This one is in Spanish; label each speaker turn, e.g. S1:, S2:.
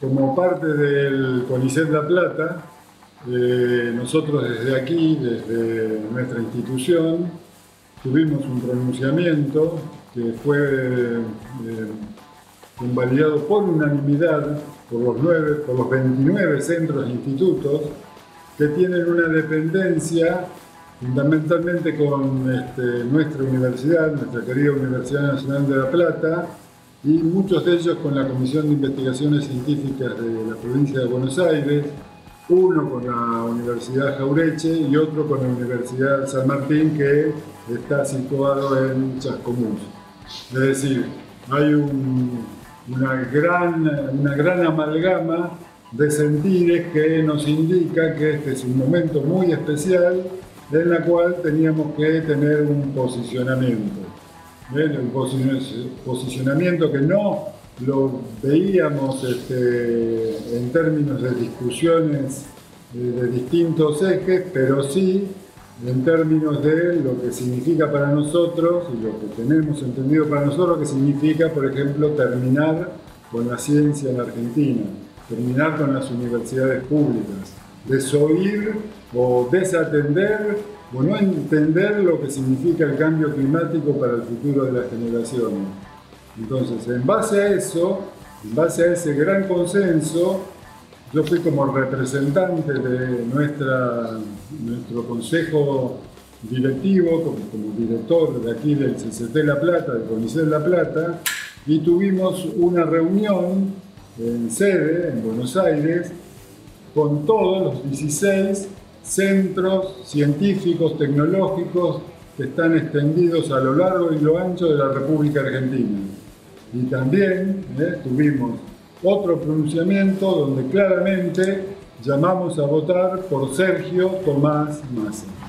S1: Como parte del CONICET La Plata, eh, nosotros desde aquí, desde nuestra institución, tuvimos un pronunciamiento que fue eh, convalidado por unanimidad por los, nueve, por los 29 centros e institutos que tienen una dependencia fundamentalmente con este, nuestra universidad, nuestra querida Universidad Nacional de La Plata, y muchos de ellos con la Comisión de Investigaciones Científicas de la provincia de Buenos Aires, uno con la Universidad Jaureche y otro con la Universidad San Martín que está situado en Chascomús. Es decir, hay una, gran, una gran amalgama de sentires que nos indica que este es un momento muy especial en la cual teníamos que tener un posicionamiento. El posicionamiento que no lo veíamos este, en términos de discusiones eh, de distintos ejes, pero sí en términos de lo que significa para nosotros y lo que tenemos entendido para nosotros, que significa, por ejemplo, terminar con la ciencia en Argentina, terminar con las universidades públicas, desoír o desatender no entender lo que significa el cambio climático para el futuro de las generaciones. Entonces, en base a eso, en base a ese gran consenso, yo fui como representante de nuestra, nuestro consejo directivo, como, director de aquí del CCT La Plata, del CONICET La Plata, y tuvimos una reunión en sede, en Buenos Aires, con todos los 16 centros científicos, tecnológicos que están extendidos a lo largo y lo ancho de la República Argentina. Y también eh, tuvimos otro pronunciamiento donde claramente llamamos a votar por Sergio Tomás Massa.